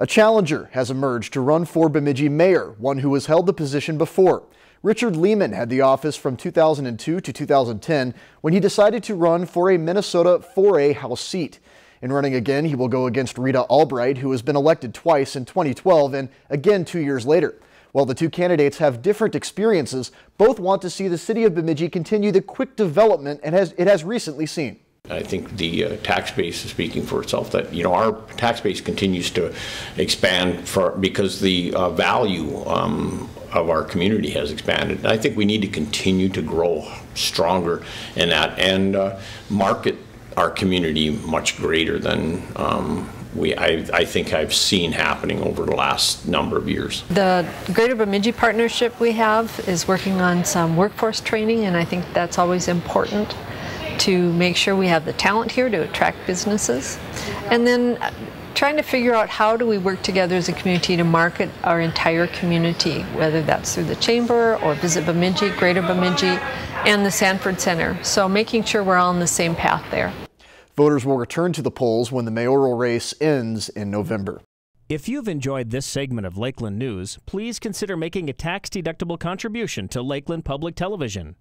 A challenger has emerged to run for Bemidji mayor, one who has held the position before. Richard Lehmann had the office from 2002 to 2010 when he decided to run for a Minnesota 4A House seat. In running again, he will go against Rita Albrecht, who has been elected twice in 2012 and again two years later. While the two candidates have different experiences, both want to see the city of Bemidji continue the quick development it has, it has recently seen. I think the uh, tax base is speaking for itself. That you know our tax base continues to expand for because the uh, value um, of our community has expanded. I think we need to continue to grow stronger in that and uh, market our community much greater than um, we I, I, think I've seen happening over the last number of years. The Greater Bemidji partnership we have is working on some workforce training, and I think that's always important to make sure we have the talent here to attract businesses. And then uh, trying to figure out how do we work together as a community to market our entire community, whether that's through the Chamber or Visit Bemidji, Greater Bemidji, and the Sanford Center. So making sure we're all on the same path there. Voters will return to the polls when the mayoral race ends in November. If you've enjoyed this segment of Lakeland News, please consider making a tax-deductible contribution to Lakeland Public Television.